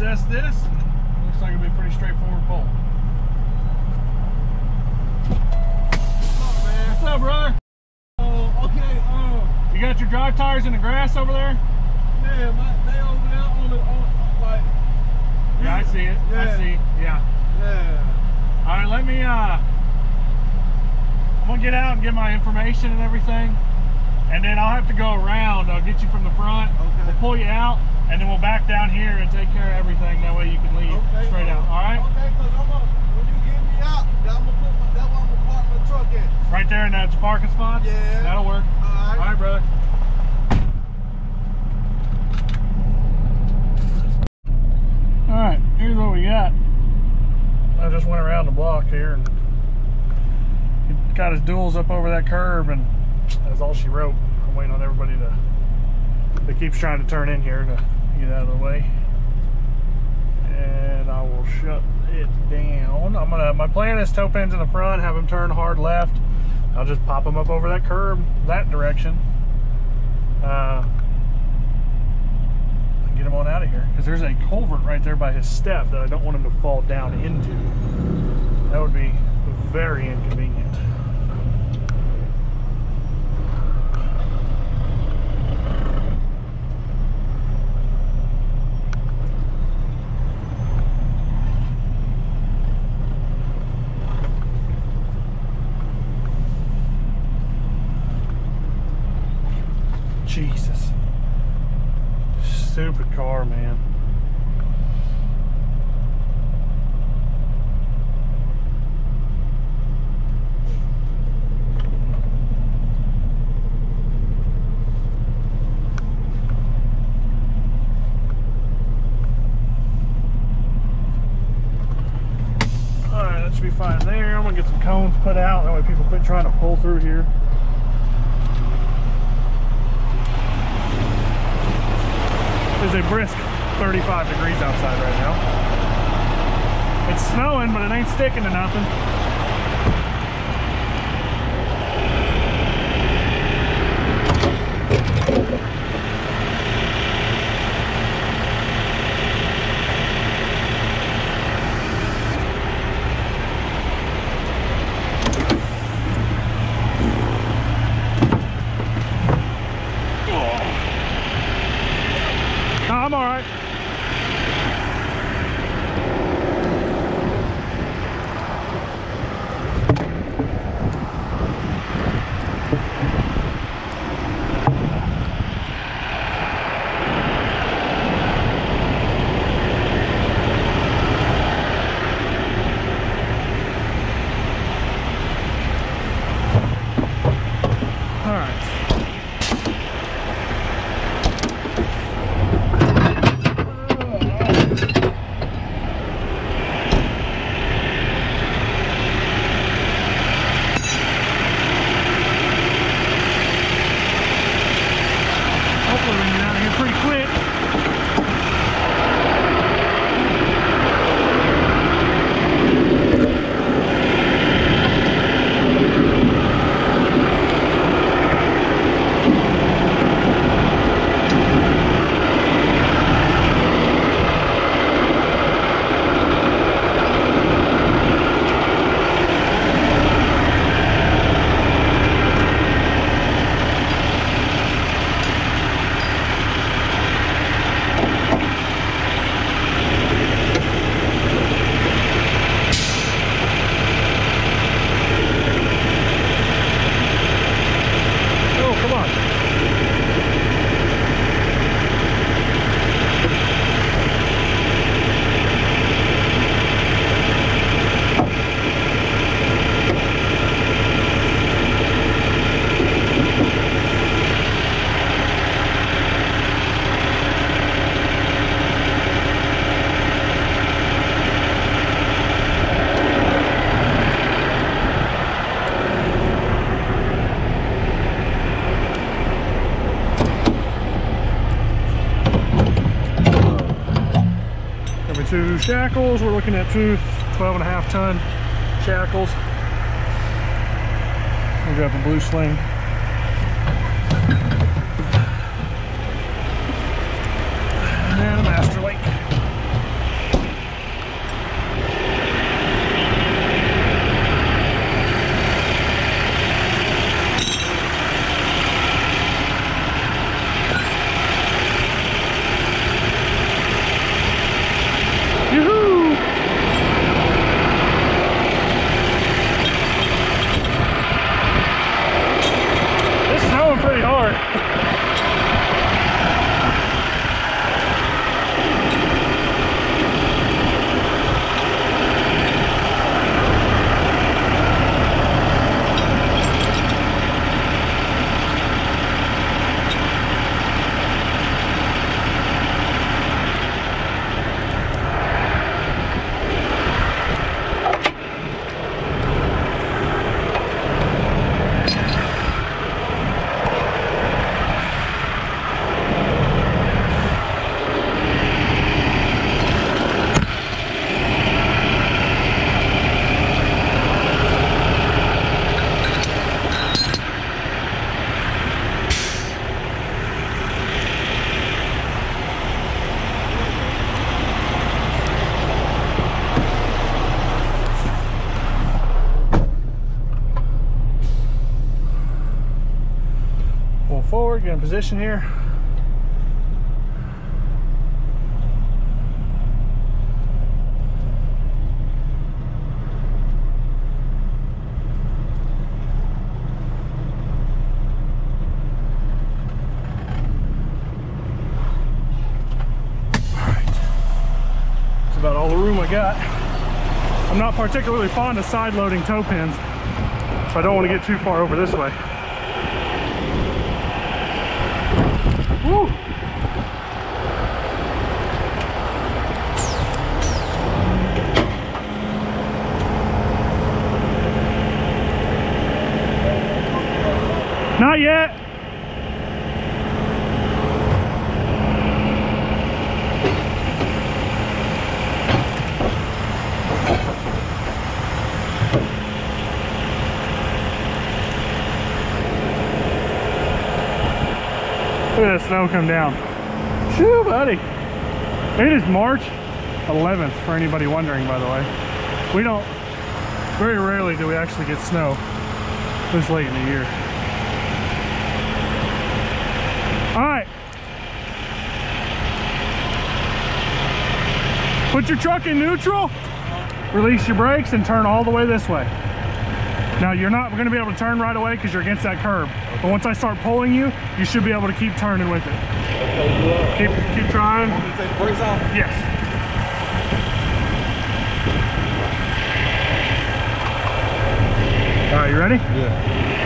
Let's get out and assess this. Looks like it'll be a pretty straightforward pull. What's up, brother? Oh, okay. Uh, You got your drive tires in the grass over there? yeah, my, they over there on the on like. Yeah, I see it. I Yeah. see. Yeah. Yeah. All right, let me. Uh, I'm gonna get out and get my information and everything, and then I'll have to go around. I'll get you from the front. Okay. We'll pull you out, and then we'll back down here and take care of everything. That way you can leave Okay. straight out. All right. Okay, cause I'm gonna when you get me out, I'm gonna put my, that's where I'm gonna park my truck at. Right there in that parking spot. Yeah. That'll work. All right. All right, brother. All right, here's what we got. I just went around the block here and he got his duals up over that curb, and that's all she wrote. I'm waiting on everybody to that keeps trying to turn in here to get out of the way. And I will shut it down. I'm gonna. My plan is tow pins in the front, have them turn hard left. I'll just pop them up over that curb that direction. Uh, and get him on out of here because there's a culvert right there by his step that I don't want him to fall down into. That would be very inconvenient. There. Get some cones put out. That way people quit trying to pull through here. There's a brisk 35 degrees outside right now. It's snowing, but it ain't sticking to nothing. Shackles. We're looking at two 12 and a half ton shackles. We got the blue sling. And a master link. Yoo-hoo! It's snowing pretty hard. Pull forward, get in position here. About all the room I got. I'm not particularly fond of side loading tow pins, so I don't want to get too far over this way. Woo! Not yet. Look at that snow come down. Shoo, buddy. It is March 11th, for anybody wondering, by the way. We don't, very rarely do we actually get snow this late in the year. All right. Put your truck in neutral, release your brakes, and turn all the way this way. Now you're not going to be able to turn right away because you're against that curb. But once I start pulling you, you should be able to keep turning with it. Keep keep trying. Yes. All right, you ready? Yeah.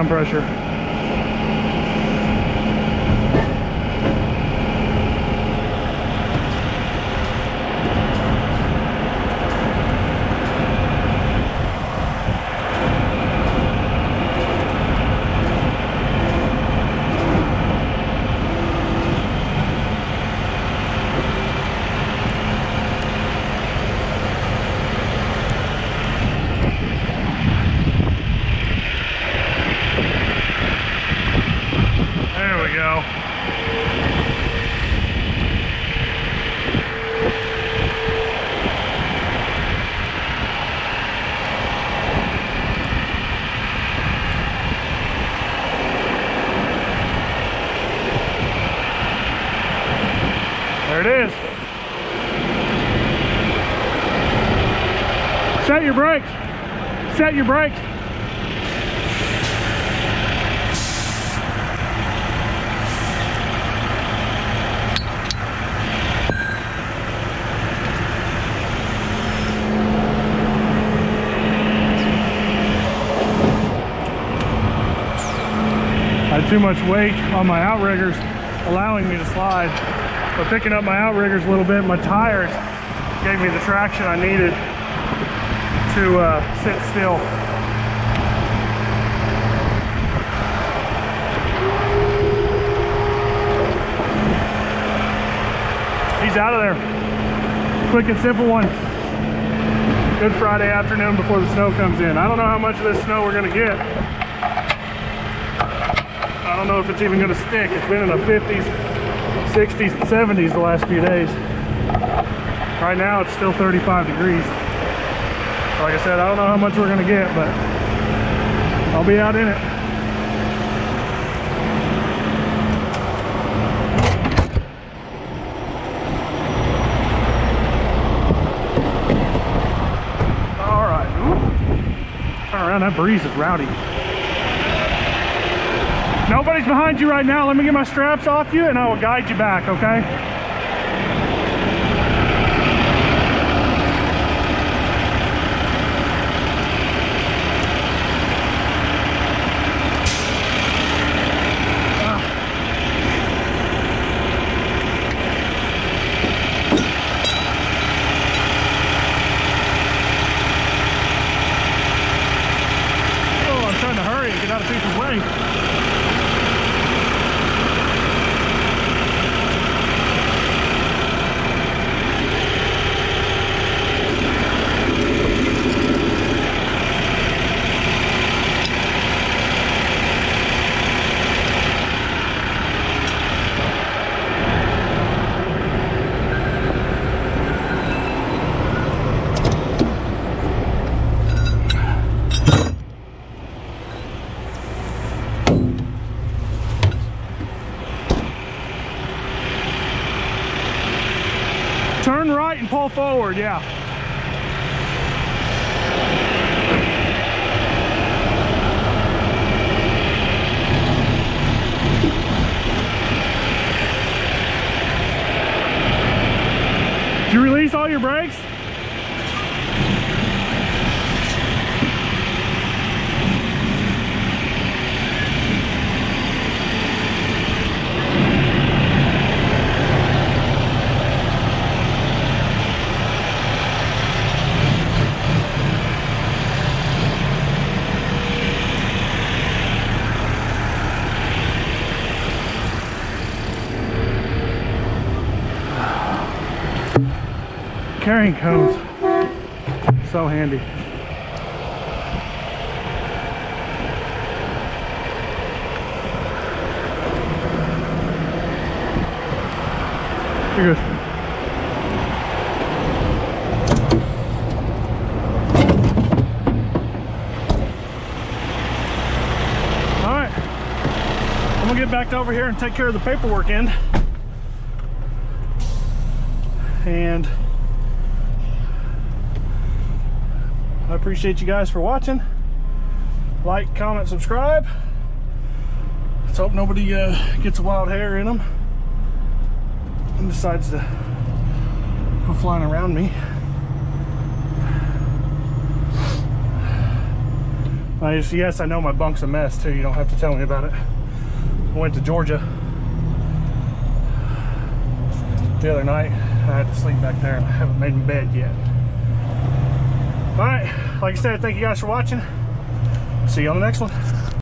Down pressure. your brakes. Set your brakes. I had too much weight on my outriggers allowing me to slide. But picking up my outriggers a little bit, my tires gave me the traction I needed to uh, sit still. He's out of there. Quick and simple one. Good Friday afternoon before the snow comes in. I don't know how much of this snow we're gonna get. I don't know if it's even gonna stick. It's been in the 50s, 60s, and 70s the last few days. Right now it's still 35 degrees. Like I said, I don't know how much we're gonna get, but I'll be out in it. All right. Turn around, that breeze is rowdy. Nobody's behind you right now. Let me get my straps off you and I will guide you back, okay? Oh, I'm trying to hurry and get out of people's way. Turn right and pull forward, yeah. Did you release all your brakes? Carrying cones. So handy. I'm gonna get back over here and take care of the paperwork end. And appreciate you guys for watching. Like, comment, subscribe. Let's hope nobody uh, gets a wild hair in them and decides to go flying around me. I just, yes, I know my bunk's a mess too. You don't have to tell me about it. I went to Georgia the other night. I had to sleep back there and I haven't made my bed yet. All right, like I said, thank you guys for watching. See you on the next one.